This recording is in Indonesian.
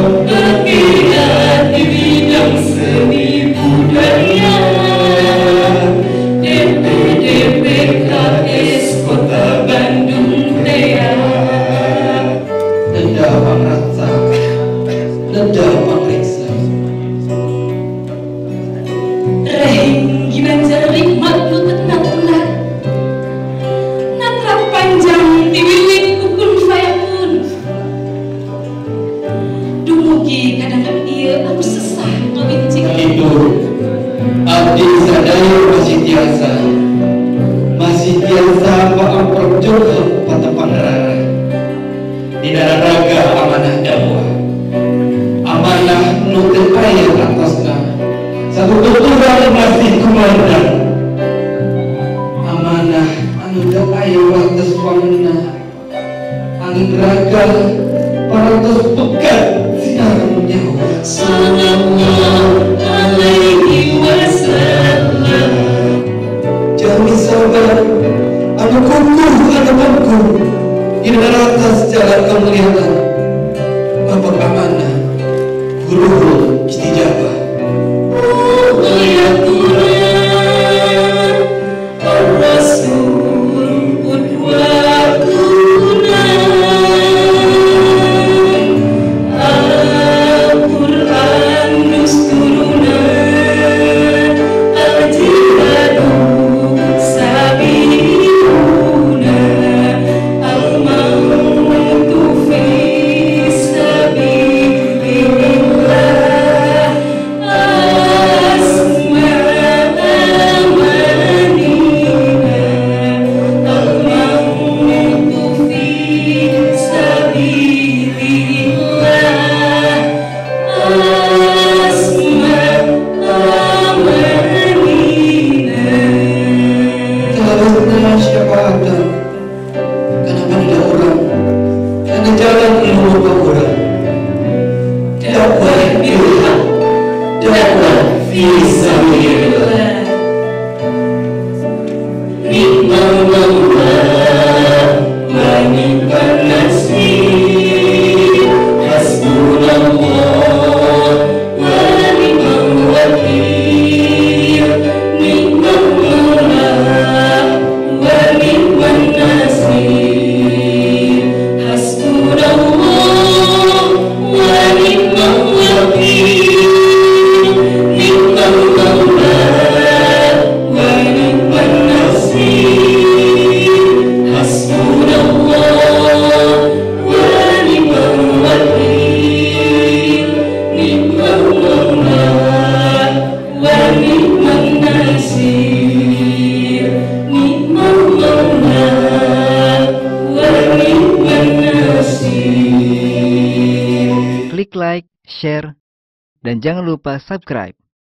berkilat di bidang seni budaya DPDPKS Kota Bandung Raya Abdi sadaya masih tiasa Masih tiasa mengamperjukan pada rara, Di dalam raga amanah dakwah Amanah nutir kaya atasnya Satu tuturan masih kumandang Amanah anu ayat atas wangna Anu raga para tos pekat sinar Sinar atas jalan kemuliaan Bapak amanah Guru istijabah Seharusnya syafatan Kenapa tidak orang Karena jalan ilmu orang Dakwah ilham Dakwah fisabilillah like, share, dan jangan lupa subscribe.